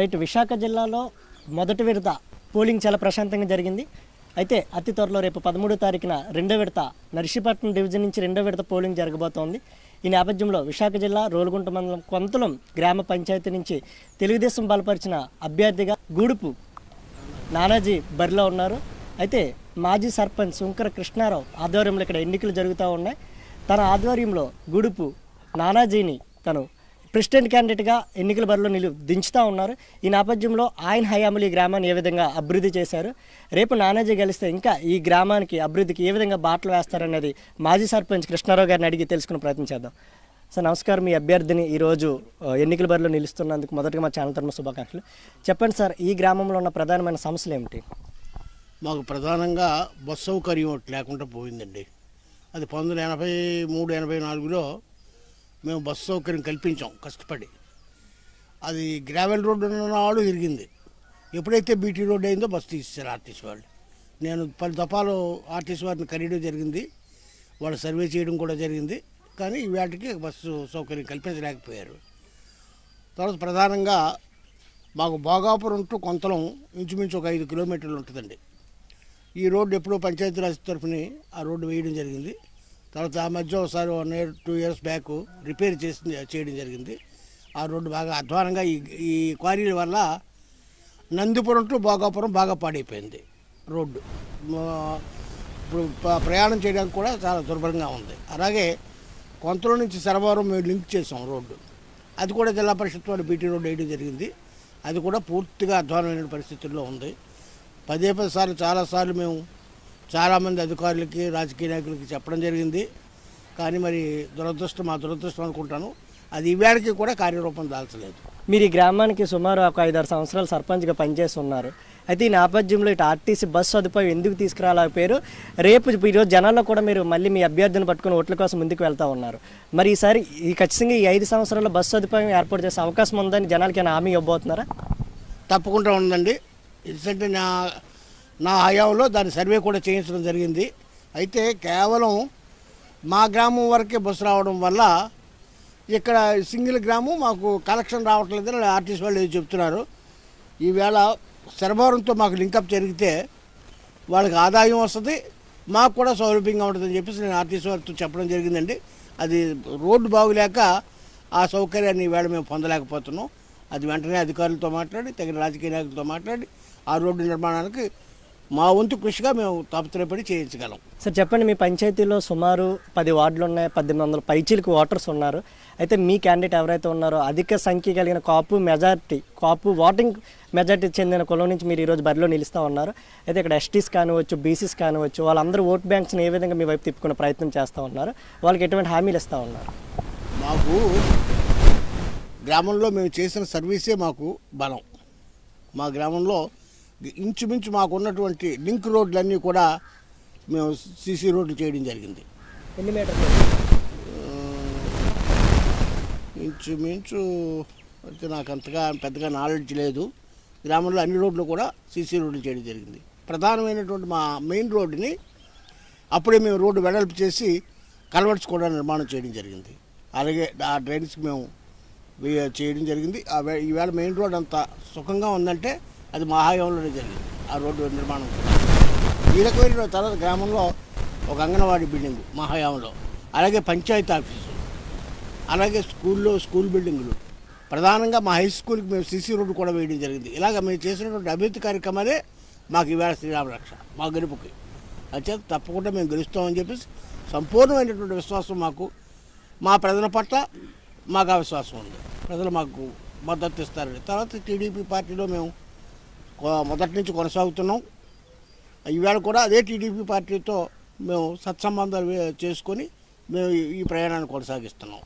Right Visakha జిల్లాలో మొదటి విడత పోలింగ్ చాలా ప్రశాంతంగా జరిగింది. అయితే అతి త్వరలో రేపు పదమూడో తారీఖున రెండో విడత నర్సీపట్నం డివిజన్ నుంచి రెండో విడత పోలింగ్ జరగబోతోంది. ఈ నేపథ్యంలో విశాఖ జిల్లా రోలుగుంట మండలం కొంతలం గ్రామ పంచాయతీ నుంచి తెలుగుదేశం బలపరిచిన అభ్యర్థిగా గూడుపు నానాజీ బరిలో ఉన్నారు. అయితే మాజీ సర్పంచ్ శంకర కృష్ణారావు ఆధ్వర్యంలో ఇక్కడ ఎన్నికలు జరుగుతూ ఉన్నాయి. తన ఆధ్వర్యంలో గుడుపు నానాజీని తను ప్రెసిడెంట్ క్యాండిడేట్గా ఎన్నికల బరిలో నిలు దించుతూ ఉన్నారు. ఈ నేపథ్యంలో ఆయన హయాంలో ఈ గ్రామాన్ని ఏ విధంగా అభివృద్ధి చేశారు? రేపు నానాజీ గెలిస్తే ఇంకా ఈ గ్రామానికి అభివృద్ధికి ఏ విధంగా బాటలు వేస్తారనేది మాజీ సర్పంచ్ కృష్ణారావు గారిని అడిగి తెలుసుకుని ప్రయత్నం చేద్దాం. సార్ నమస్కారం. మీ అభ్యర్థిని ఈరోజు ఎన్నికల బరిలో నిలుస్తున్నందుకు మొదటగా మా ఛానల్ తరఫున శుభాకాంక్షలు. చెప్పండి సార్ ఈ గ్రామంలో ఉన్న ప్రధానమైన సమస్యలు ఏమిటి? మాకు ప్రధానంగా బస్ సౌకర్యం లేకుండా పోయిందండి. అది పంతొమ్మిది ఎనభై మూడు ఎనభై నాలుగులో మేము బస్సు సౌకర్యం కల్పించాం కష్టపడి. అది గ్రావెల్ రోడ్డు ఉన్ననాడు తిరిగింది. ఎప్పుడైతే బీటీ రోడ్ అయిందో బస్సు తీసేశారు ఆర్టీసీ వాళ్ళు. నేను పలు దఫాలు ఆర్టీసీ వారిని కరీడం జరిగింది. వాళ్ళు సర్వే చేయడం కూడా జరిగింది. కానీ వాటికి బస్సు సౌకర్యం కల్పించలేకపోయారు. తర్వాత ప్రధానంగా మాకు భోగాపురం టు కొంతలం ఇంచుమించు ఒక ఐదు కిలోమీటర్లు ఉంటుందండి. ఈ రోడ్డు ఎప్పుడో పంచాయతీరాజ్ తరఫుని ఆ రోడ్డు వేయడం జరిగింది. తర్వాత ఆ మధ్య ఒకసారి one year two years back repair చేసి చేయడం జరిగింది. ఆ రోడ్డు బాగా అధ్వానంగా ఈ ఈ క్వారీల వల్ల నందిపురం టు భోగాపురం బాగా పాడైపోయింది రోడ్డు. ఇప్పుడు ప్రయాణం చేయడానికి కూడా చాలా దుర్భరంగా ఉంది. అలాగే కొంతలో నుంచి సర్వవరం మేము లింక్ చేసాం రోడ్డు. అది కూడా జిల్లా పరిషత్ వాళ్ళు బీటీ రోడ్డు వేయడం జరిగింది. అది కూడా పూర్తిగా అధ్వానమైన పరిస్థితుల్లో ఉంది. పదే పది సార్లు చాలాసార్లు మేము చాలామంది అధికారులకి రాజకీయ నాయకులకి చెప్పడం జరిగింది. కానీ మరి దురదృష్టం మా దురదృష్టం అనుకుంటాను. అది ఈవేళకి కూడా కార్యరూపం దాల్చలేదు. మీరు ఈ గ్రామానికి సుమారు ఒక ఐదారు సంవత్సరాలు సర్పంచ్గా పనిచేసి ఉన్నారు అయితే ఈ నేపథ్యంలో ఇటు ఆర్టీసీ బస్సు సదుపాయం ఎందుకు తీసుకురాలేకపోయారు? రేపు ఈరోజు జనాల్లో కూడా మీరు మళ్ళీ మీ అభ్యర్థిని పట్టుకొని ఓట్ల కోసం ముందుకు వెళ్తా ఉన్నారు. మరి ఈసారి ఈ ఖచ్చితంగా ఈ ఐదు సంవత్సరాల్లో బస్సు సదుపాయం ఏర్పాటు చేసే అవకాశం ఉందని జనాలకి ఏమైనా హామీ ఇవ్వబోతున్నారా? తప్పకుండా ఉందండి. ఎందుకంటే నా నా హయాంలో దాని సర్వే కూడా చేయించడం జరిగింది. అయితే కేవలం మా గ్రామం వరకే బస్సు రావడం వల్ల ఇక్కడ సింగిల్ గ్రామం మాకు కలెక్షన్ రావట్లేదని ఆర్టీసీ వాళ్ళు చెప్తున్నారు. ఈవేళ శరభారంతో మాకు లింకప్ జరిగితే వాళ్ళకి ఆదాయం వస్తుంది మాకు కూడా సౌలభ్యంగా ఉంటుందని చెప్పేసి నేను ఆర్టీసీ వారితో చెప్పడం జరిగిందండి. అది రోడ్డు బాగులేక ఆ సౌకర్యాన్ని ఈవేళ మేము పొందలేకపోతున్నాం. అది వెంటనే అధికారులతో మాట్లాడి తగిన రాజకీయ నాయకులతో మాట్లాడి ఆ రోడ్డు నిర్మాణానికి మా వంతు కృషిగా మేము తాపత్రయపడి చేయించగలం. సార్ చెప్పండి మీ పంచాయతీలో సుమారు పది వార్డులు ఉన్నాయి పద్దెనిమిది వందల పైచీలకు ఓటర్స్ ఉన్నారు. అయితే మీ క్యాండిడేట్ ఎవరైతే ఉన్నారో అధిక సంఖ్య కలిగిన కాపు మెజారిటీ కాపు ఓటింగ్ మెజారిటీ చెందిన కులం నుంచి మీరు ఈరోజు బరిలో నిలుస్తూ ఉన్నారు. అయితే ఇక్కడ ఎస్టీస్ కానివచ్చు బీసీస్ కానివచ్చు వాళ్ళందరూ ఓట్ బ్యాంక్స్ని ఏ విధంగా మీ వైపు తిప్పుకునే ప్రయత్నం చేస్తూ ఉన్నారు? వాళ్ళకి ఎటువంటి హామీలు ఇస్తూ ఉన్నారు? మాకు గ్రామంలో మేము చేసిన సర్వీసే మాకు బలం. మా గ్రామంలో ఇంచుమించు మాకు ఉన్నటువంటి లింక్ రోడ్లన్నీ కూడా మేము సీసీ రోడ్లు చేయడం జరిగింది. ఎన్ని మీటర్లు? ఇంచుమించు అయితే నాకు అంతగా పెద్దగా నాలెడ్జ్ లేదు. గ్రామంలో అన్ని రోడ్లు కూడా సీసీ రోడ్లు చేయడం జరిగింది. ప్రధానమైనటువంటి మా మెయిన్ రోడ్డుని అప్పుడే మేము రోడ్డు వెడల్పు చేసి కలవర్ట్స్ కూడా నిర్మాణం చేయడం జరిగింది. అలాగే ఆ డ్రైన్స్ మేము చేయడం జరిగింది. ఈవేళ మెయిన్ రోడ్ అంత సుఖంగా ఉందంటే అది మా హయాంలోనే జరిగింది. ఆ రోడ్డు నిర్మాణం ఈ రకమైన తర్వాత గ్రామంలో ఒక అంగన్వాడీ బిల్డింగ్ మా హయాంలో అలాగే పంచాయతీ ఆఫీసు. అలాగే స్కూల్లో స్కూల్ బిల్డింగులు. ప్రధానంగా మా హై స్కూల్కి మేము సీసీ రోడ్డు కూడా వేయడం జరిగింది. ఇలాగ మేము చేసినటువంటి అభివృద్ధి కార్యక్రమాలే మాకు ఈవేళ శ్రీరామ రక్ష మా గెలుపుకి. అంచేత తప్పకుండా మేము గెలుస్తామని చెప్పేసి సంపూర్ణమైనటువంటి విశ్వాసం మాకు మా ప్రజల పట్ల మాకు ఆ విశ్వాసం ఉంది. ప్రజలు మాకు మద్దతు ఇస్తారని. తర్వాత టీడీపీ పార్టీలో మేము మొదటి నుంచి కొనసాగుతున్నాం. ఈవేళ కూడా అదే టీడీపీ పార్టీతో మేము సత్సంబంధాలు చేసుకొని మేము ఈ- ప్రయాణాన్ని కొనసాగిస్తున్నాం.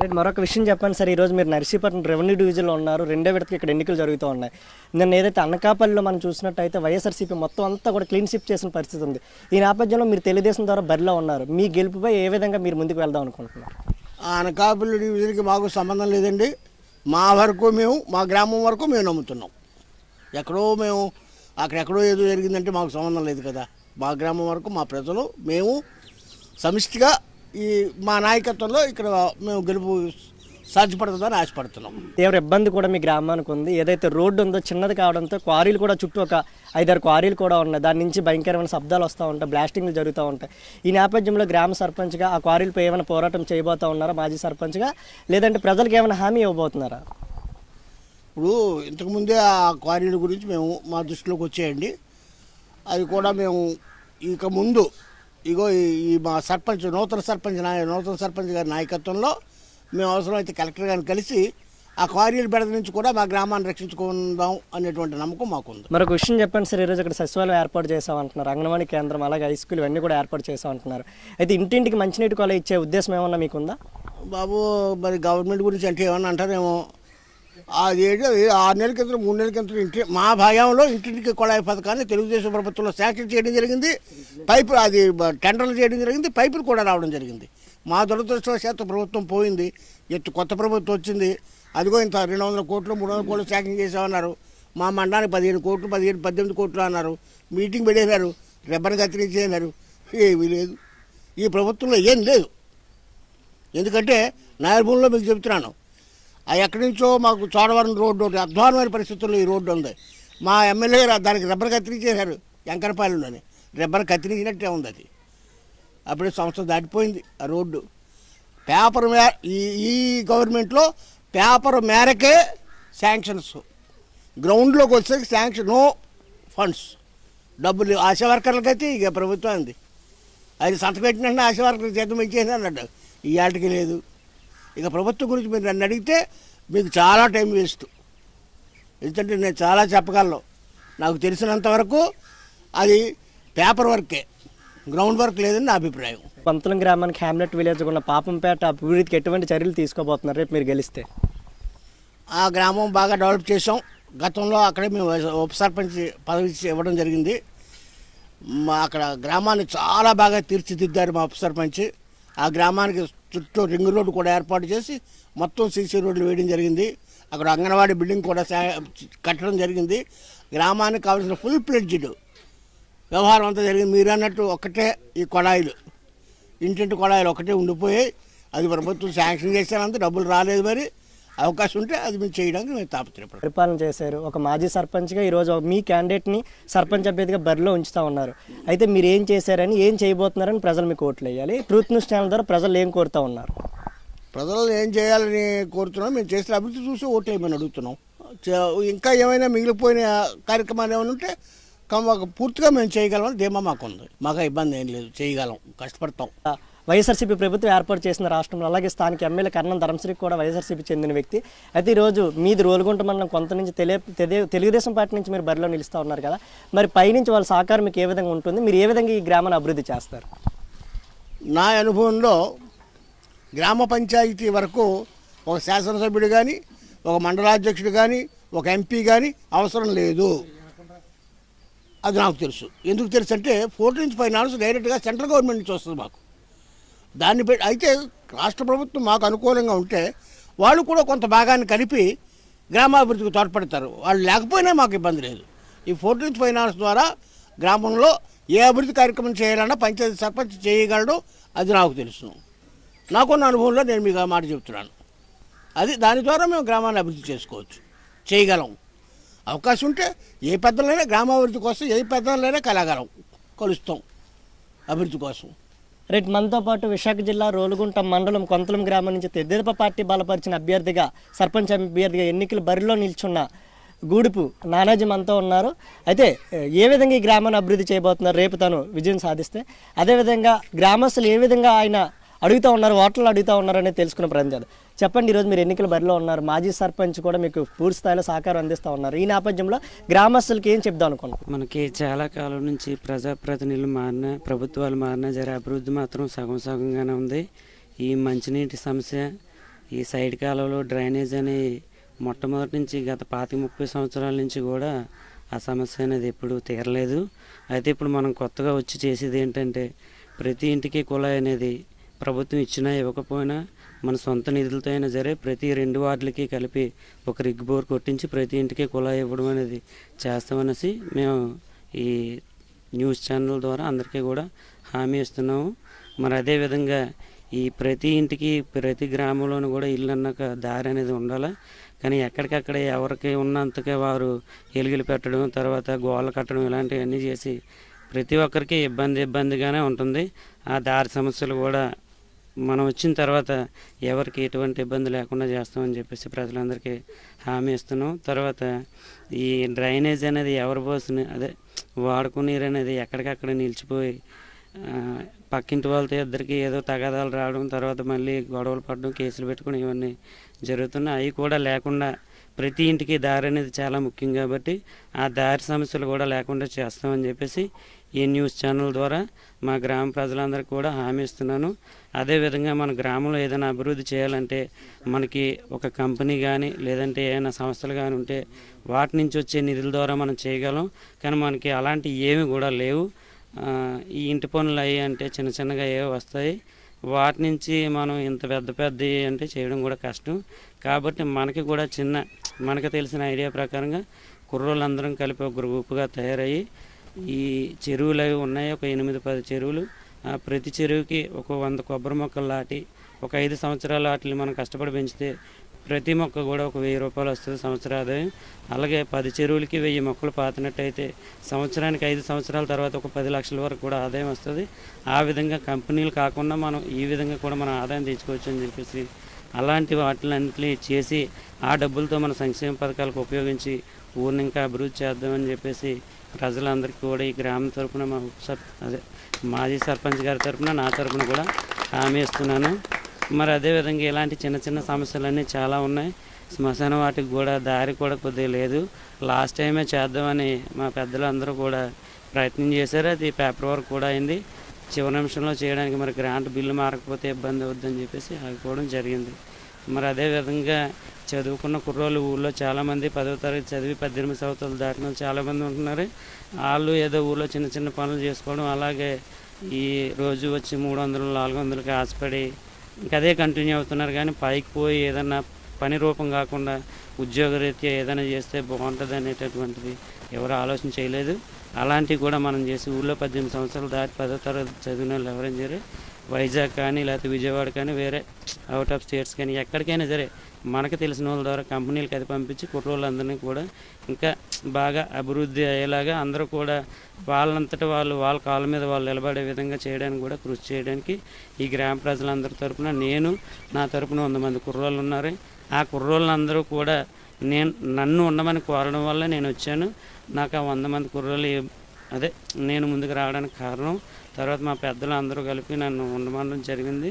రైట్ మరొక విషయం చెప్పండి సార్. ఈరోజు మీరు నర్సీపట్నం రెవెన్యూ డివిజన్లో ఉన్నారు. రెండో విడతకి ఇక్కడ ఎన్నికలు జరుగుతూ ఉన్నాయి. నిన్న ఏదైతే అనకాపల్లిలో మనం చూసినట్టయితే వైఎస్ఆర్సీపీ మొత్తం అంతా కూడా క్లీన్ షిప్ చేసిన పరిస్థితి ఉంది. ఈ నేపథ్యంలో మీరు తెలుగుదేశం ద్వారా బరిలో ఉన్నారు. మీ గెలుపుపై ఏ విధంగా మీరు ముందుకు వెళ్దాం అనుకుంటున్నారు? ఆ అనకాపల్లి డివిజన్కి మాకు సంబంధం లేదండి. మా వరకు మేము మా గ్రామం వరకు మేము నమ్ముతున్నాం. ఎక్కడో మేము అక్కడెక్కడో ఏదో జరిగిందంటే మాకు సంబంధం లేదు కదా. మా గ్రామం వరకు మా ప్రజలు మేము సమిష్టిగా ఈ మా నాయకత్వంలో ఇక్కడ మేము గెలుపు సాధ్యపడుతుందని ఆశపడుతున్నాం. తీవ్ర ఇబ్బంది కూడా మీ గ్రామానికి ఉంది. ఏదైతే రోడ్డు ఉందో చిన్నది కావడంతో క్వారీలు కూడా చుట్టూ ఒక ఐదారు క్వారీలు కూడా ఉన్నాయి. దాని నుంచి భయంకరమైన శబ్దాలు వస్తూ ఉంటాయి బ్లాస్టింగ్లు జరుగుతూ ఉంటాయి. ఈ నేపథ్యంలో గ్రామ సర్పంచ్గా ఆ క్వారీలపై ఏమైనా పోరాటం చేయబోతా ఉన్నారా మాజీ సర్పంచ్గా? లేదంటే ప్రజలకు ఏమైనా హామీ ఇవ్వబోతున్నారా? ఇప్పుడు ఇంతకుముందే ఆ క్వారీల గురించి మేము మా దృష్టిలోకి వచ్చేయండి. అది కూడా మేము ఇక ముందు ఇగో ఈ- మా సర్పంచ్ నూతన సర్పంచ్ నాయ నూతన సర్పంచ్ గారి నాయకత్వంలో మేము అవసరమైతే కలెక్టర్ గారిని కలిసి ఆ క్వారీల బెడద నుంచి కూడా మా గ్రామాన్ని రక్షించుకుందాం అనేటువంటి నమ్మకం మాకుంది. మరొక విషయం చెప్పండి సార్ ఈరోజు ఇక్కడ సచివాలయం ఏర్పాటు చేసామంటున్నారు అంగన్వాడీ కేంద్రం అలాగే హై స్కూల్ ఇవన్నీ కూడా ఏర్పాటు చేసామంటున్నారు అయితే ఇంటింటికి మంచినీటి కొల ఇచ్చే ఉద్దేశం ఏమన్నా మీకుందా? బాబు మరి గవర్నమెంట్ గురించి అంటే ఏమన్నా అంటారేమో? అది ఆరు నెలల క్రితం మూడు నెలల క్రితం ఇంటి మా భయంలో ఇంటింటికి కొళాయి పథకాన్ని తెలుగుదేశం ప్రభుత్వంలో శాంక్షన్ చేయడం జరిగింది. పైపు అది టెండర్లు చేయడం జరిగింది. పైపులు కూడా రావడం జరిగింది. మా దురదృష్టవశాత్తు ప్రభుత్వం పోయింది. ఎత్తు కొత్త ప్రభుత్వం వచ్చింది. అదిగో ఇంత రెండు వందల కోట్లు మూడు వందల కోట్లు శాంక్షన్ చేసామన్నారు మా మండలానికి పదిహేను కోట్లు పదిహేను పద్దెనిమిది కోట్లు అన్నారు. మీటింగ్ పెట్టేశారు. రెబ్బర్ కత్తిరించేసినారు ఏమీ లేదు. ఈ ప్రభుత్వంలో ఏం లేదు. ఎందుకంటే నాయర్భూమిలో మీకు చెప్తున్నాను. ఆ ఎక్కడి నుంచో మాకు చోడవరం రోడ్డు ఒకటి అధ్వానమైన పరిస్థితుల్లో ఈ రోడ్డు ఉంది. మా ఎమ్మెల్యే దానికి రబ్బర్ కత్తిరించేశారు వెంకరపాలెంలోనే రబ్బర్ కత్తిరించినట్టే ఉంది అది. అప్పుడే సంవత్సరం దాటిపోయింది ఆ రోడ్డు. పేపర్ మే ఈ ఈ గవర్నమెంట్లో పేపర్ మేరకే శాంక్షన్స్. గ్రౌండ్లోకి వస్తే శాంక్షన్ నో ఫండ్స్. డబ్బులు ఆశా వర్కర్లకైతే ఇక ప్రభుత్వం ఉంది. అది సంతకం పెట్టిన ఆశా వర్కర్లు చేత ఇచ్చేసి అన్నట్టు ఈ ఆటకి లేదు. ఇక ప్రభుత్వం గురించి మీరు నన్ను అడిగితే మీకు చాలా టైం వేస్ట్. ఎందుకంటే నేను చాలా చెప్పగలను. నాకు తెలిసినంత వరకు అది పేపర్ వర్కే గ్రౌండ్ వర్క్ లేదని నా అభిప్రాయం. పంతులం గ్రామానికి హ్యామ్లెట్ విలేజ్ ఉన్న పాపంపేట అభివృద్ధికి ఎటువంటి చర్యలు తీసుకోబోతున్నారు రేపు మీరు గెలిస్తే? ఆ గ్రామం బాగా డెవలప్ చేసాం గతంలో అక్కడే మేము ఉప సర్పంచ్ పదవి ఇవ్వడం జరిగింది. మా అక్కడ గ్రామాన్ని చాలా బాగా తీర్చిదిద్దారు మా ఉప సర్పంచ్. ఆ గ్రామానికి చుట్టూ రింగ్ రోడ్డు కూడా ఏర్పాటు చేసి మొత్తం సీసీ రోడ్లు వేయడం జరిగింది. అక్కడ అంగన్వాడీ బిల్డింగ్ కూడా కట్టడం జరిగింది. గ్రామానికి కావాల్సిన ఫుల్ ప్లెడ్జ్డ్ వ్యవహారం అంతా జరిగింది. మీరు అన్నట్టు ఒకటే ఈ కొడాయిలు ఇంటింటి కొడాయిలు ఒకటే ఉండిపోయాయి. అది ప్రభుత్వం శాంక్షన్ చేశానంత డబ్బులు రాలేదు మరి. అవకాశం ఉంటే అది మేము చేయడానికి మేము తాపత్రయపడతాం. పరిపాలన చేశారు. ఒక మాజీ సర్పంచ్గా ఈరోజు మీ క్యాండిడేట్ని సర్పంచ్ అభ్యర్థిగా బరిలో ఉంచుతా ఉన్నారు. అయితే మీరు ఏం చేశారని ఏం చేయబోతున్నారని ప్రజలు మీకు ఓట్లు వేయాలి. ట్రూత్ న్యూస్ ఛానల్ ద్వారా ప్రజలు ఏం కోరుతా ఉన్నారు? ప్రజలు ఏం చేయాలని కోరుతున్నాం. మేము చేసిన అభివృద్ధి చూసి ఓట్లు వేయమని అడుగుతున్నాం? ఇంకా ఏమైనా మిగిలిపోయిన కార్యక్రమాలు ఏమైనా ఉంటే పూర్తిగా మేము చేయగలం ధీమా మాకు ఉంది మాకు ఇబ్బంది ఏం లేదు. చేయగలం. కష్టపడతాం. వైఎస్ఆర్సీపీ ప్రభుత్వం ఏర్పాటు చేసిన రాష్ట్రంలో అలాగే స్థానిక ఎమ్మెల్యే కర్ణం ధర్మశ్రీకి కూడా వైఎస్ఆర్సీపీ చెందిన వ్యక్తి. అయితే ఈరోజు మీది రోలుగుంట మనం కొంత నుంచి తెలియ తెలి- తెలుగుదేశం పార్టీ నుంచి మీరు బరిలో నిలుస్తూ ఉన్నారు కదా. మరి పైనుంచి వాళ్ళ సహకారం మీకు ఏ విధంగా ఉంటుంది? మీరు ఏ విధంగా ఈ గ్రామాన్ని అభివృద్ధి చేస్తారు? నా అనుభవంలో గ్రామ పంచాయతీ వరకు ఒక శాసనసభ్యుడు కానీ ఒక మండలాధ్యక్షుడు కానీ ఒక ఎంపీ కానీ అవసరం లేదు. అది నాకు తెలుసు. ఎందుకు తెలుసు అంటే ఫోర్టీన్త్ ఫైనాన్స్ డైరెక్ట్గా సెంట్రల్ గవర్నమెంట్ నుంచి వస్తుంది మాకు. దాన్ని పెట్టి అయితే రాష్ట్ర ప్రభుత్వం మాకు అనుకూలంగా ఉంటే వాళ్ళు కూడా కొంత భాగాన్ని కలిపి గ్రామాభివృద్ధికి తోడ్పడతారు. వాళ్ళు లేకపోయినా మాకు ఇబ్బంది లేదు. ఈ ఫోర్టీన్త్ ఫైనాన్స్ ద్వారా గ్రామంలో ఏ అభివృద్ధి కార్యక్రమం చేయాలన్నా పంచాయతీ సర్పంచ్ చేయగలడు అది నాకు తెలుసు. నాకున్న అనుభవంలో నేను మీకు ఆ మాట చెప్తున్నాను అది దాని ద్వారా మేము గ్రామాన్ని అభివృద్ధి చేసుకోవచ్చు. చేయగలం. అవకాశం ఉంటే ఏ పెద్దలైనా గ్రామాభివృద్ధి కోసం ఏ పెద్దలైనా కలగలం కలుస్తాం అభివృద్ధి కోసం. రేపు మనతో పాటు విశాఖ జిల్లా రోలుగుంట మండలం కొంతలం గ్రామం నుంచి తెదేప పార్టీ బలపరిచిన అభ్యర్థిగా సర్పంచ్ అభ్యర్థిగా ఎన్నికల బరిలో నిల్చున్న గూడుపు నానాజీ మనతో ఉన్నారు. అయితే ఏ విధంగా ఈ గ్రామాన్ని అభివృద్ధి చేయబోతున్నారు? రేపు తను విజయం సాధిస్తే అదేవిధంగా గ్రామస్తులు ఏ విధంగా ఆయన అడుగుతూ ఉన్నారు ఓటర్లు అడుగుతూ ఉన్నారు అనేది తెలుసుకున్న చేద్దాం చెప్పండి ఈరోజు మీరు ఎన్నికల బరిలో ఉన్నారు. మాజీ సర్పంచ్ కూడా మీకు పూర్తి స్థాయిలో సహకారం అందిస్తూ ఉన్నారు. ఈ నేపథ్యంలో గ్రామస్తులకి ఏం చెప్దాం అనుకున్నాం మనకి చాలా కాలం నుంచి ప్రజాప్రతినిధులు మారిన ప్రభుత్వాలు మారిన జర అభివృద్ధి మాత్రం సగం సగంగానే ఉంది. ఈ మంచినీటి సమస్య ఈ సైడ్ కాలంలో డ్రైనేజ్ అని మొట్టమొదటి నుంచి గత పాతి ముప్పై సంవత్సరాల నుంచి కూడా ఆ సమస్య అనేది ఎప్పుడు తీరలేదు. అయితే ఇప్పుడు మనం కొత్తగా వచ్చి చేసేది ఏంటంటే ప్రతి ఇంటికి కుళాయి అనేది ప్రభుత్వం ఇచ్చినా ఇవ్వకపోయినా మన సొంత నిధులతో అయినా సరే ప్రతి రెండు వార్డులకి కలిపి ఒక రిగ్ బోర్ కొట్టించి ప్రతి ఇంటికి కుళాయి ఇవ్వడం అనేది చేస్తామనేసి మేము ఈ న్యూస్ ఛానల్ ద్వారా అందరికీ కూడా హామీ ఇస్తున్నాము. మరి అదేవిధంగా ఈ ప్రతి ఇంటికి ప్రతి గ్రామంలోనూ కూడా ఇల్లు అన్నాక దారి అనేది ఉండాలి? కానీ ఎక్కడికక్కడ ఎవరికి ఉన్నంతకే వారు ఎలుగులు పెట్టడం తర్వాత గోళ్ళ కట్టడం ఇలాంటివన్నీ చేసి ప్రతి ఒక్కరికి ఇబ్బంది ఇబ్బందిగానే ఉంటుంది. ఆ దారి సమస్యలు కూడా మనం వచ్చిన తర్వాత ఎవరికి ఎటువంటి ఇబ్బంది లేకుండా చేస్తామని చెప్పేసి ప్రజలందరికీ హామీ ఇస్తున్నాం. తర్వాత ఈ డ్రైనేజ్ అనేది ఎవరు పోసిన అదే వాడుకునేరు అనేది ఎక్కడికక్కడ నిలిచిపోయి పక్కింటి వాళ్ళతో ఇద్దరికి ఏదో తగాదాలు రావడం తర్వాత మళ్ళీ గొడవలు పడడం కేసులు పెట్టుకుని ఇవన్నీ జరుగుతున్నాయి. అవి కూడా లేకుండా ప్రతి ఇంటికి దారి అనేది చాలా ముఖ్యం కాబట్టి ఆ దారి సమస్యలు కూడా లేకుండా చేస్తామని చెప్పేసి ఈ న్యూస్ ఛానల్ ద్వారా మా గ్రామ ప్రజలందరికీ కూడా హామీ ఇస్తున్నాను. అదేవిధంగా మన గ్రామంలో ఏదైనా అభివృద్ధి చేయాలంటే మనకి ఒక కంపెనీ కానీ లేదంటే ఏమైనా సంస్థలు కానీ ఉంటే వాటి నుంచి వచ్చే నిధుల ద్వారా మనం చేయగలం. కానీ మనకి అలాంటి ఏమి కూడా లేవు. ఈ ఇంటి పనులు అయ్యి అంటే చిన్న చిన్నగా ఏవో వస్తాయి. వాటి నుంచి మనం ఇంత పెద్ద పెద్ద అంటే చేయడం కూడా కష్టం. కాబట్టి మనకి కూడా చిన్న మనకు తెలిసిన ఐడియా ప్రకారంగా కుర్రోళ్ళందరం కలిపి ఒక గ్రూప్గా తయారయ్యి ఈ చెరువులు అవి ఉన్నాయి. ఒక ఎనిమిది పది చెరువులు. ఆ ప్రతి చెరువుకి ఒక వంద కొబ్బరి మొక్కలు నాటి ఒక ఐదు సంవత్సరాలు వాటిని మనం కష్టపడి పెంచితే ప్రతి మొక్క కూడా ఒక వెయ్యి రూపాయలు వస్తుంది సంవత్సర ఆదాయం అలాగే పది చెరువులకి వెయ్యి మొక్కలు పాతినట్టయితే సంవత్సరానికి ఐదు సంవత్సరాల తర్వాత ఒక పది లక్షల వరకు కూడా ఆదాయం వస్తుంది. ఆ విధంగా కంపెనీలు కాకుండా మనం ఈ విధంగా కూడా మనం ఆదాయం తెచ్చుకోవచ్చు అని చెప్పేసి అలాంటి వాటిలన్నింటినీ చేసి ఆ డబ్బులతో మన సంక్షేమ పథకాలకు ఉపయోగించి ఊరిని ఇంకా అభివృద్ధి చేద్దామని చెప్పేసి ప్రజలందరికీ కూడా ఈ గ్రామం తరఫున మా ఉప సర్ అదే మాజీ సర్పంచ్ గారి తరపున నా తరపున కూడా హామీ ఇస్తున్నాను. మరి అదేవిధంగా ఇలాంటి చిన్న చిన్న సమస్యలన్నీ చాలా ఉన్నాయి. శ్మశాన వాటికి కూడా దారి కూడా కొద్దిగా లేదు. లాస్ట్ టైమే చేద్దామని మా పెద్దలు అందరూ కూడా ప్రయత్నం చేశారు. అది పేపర్ వర్క్ కూడా అయింది. చివరి నిమిషంలో చేయడానికి మరి గ్రాంట్ బిల్లు మారకపోతే ఇబ్బంది అవుద్దని చెప్పేసి ఆగిపోవడం జరిగింది. మరి అదేవిధంగా చదువుకున్న కుర్రోళ్ళు ఊళ్ళో చాలామంది పదవ తరగతి చదివి పద్దెనిమిది సంవత్సరాలు దాటిన వాళ్ళు చాలామంది ఉంటున్నారు. వాళ్ళు ఏదో ఊళ్ళో చిన్న చిన్న పనులు చేసుకోవడం అలాగే ఈ రోజు వచ్చి మూడు వందలు నాలుగు వందలకి ఆశపడి ఇంకా అదే కంటిన్యూ అవుతున్నారు. కానీ పైకి పోయి ఏదన్నా పని రూపం కాకుండా ఉద్యోగరీత్యా ఏదైనా చేస్తే బాగుంటుంది అనేటటువంటిది ఎవరు ఆలోచన చేయలేదు. అలాంటివి కూడా మనం చేసి ఊళ్ళో పద్దెనిమిది సంవత్సరాలు దాటి పదో తరగతి చదివిన వాళ్ళు ఎవరైనా సరే వైజాగ్ కానీ లేకపోతే విజయవాడ కానీ వేరే అవుట్ ఆఫ్ స్టేట్స్ కానీ ఎక్కడికైనా సరే మనకు తెలిసిన వాళ్ళ ద్వారా కంపెనీలకు అది పంపించి కుటుంబాలందరినీ కూడా ఇంకా బాగా అభివృద్ధి అయ్యేలాగా అందరూ కూడా వాళ్ళంతట వాళ్ళు వాళ్ళ కాళ్ళ మీద వాళ్ళు నిలబడే విధంగా చేయడానికి కూడా కృషి చేయడానికి ఈ గ్రామ ప్రజలందరి తరపున నేను నా తరపున వంద మంది కుర్రోళ్ళు ఉన్నారు. ఆ కుర్రోళ్ళందరూ కూడా నేను నన్ను ఉండమని కోరడం వల్ల నేను వచ్చాను. నాకు ఆ వంద మంది కుర్రోళ్ళు అదే నేను ముందుకు రావడానికి కారణం తర్వాత మా పెద్దలు అందరూ కలిపి నన్ను ఉండమనడం జరిగింది.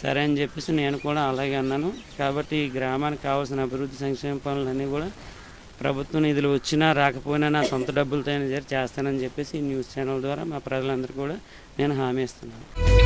సరే అని చెప్పేసి నేను కూడా అలాగే అన్నాను. కాబట్టి ఈ గ్రామానికి కావాల్సిన అభివృద్ధి సంక్షేమ పనులన్నీ కూడా ప్రభుత్వ నిధులు వచ్చినా రాకపోయినా నా సొంత డబ్బులతో అయినా చేస్తానని చెప్పేసి ఈ న్యూస్ ఛానల్ ద్వారా మా ప్రజలందరూ కూడా నేను హామీ ఇస్తున్నాను.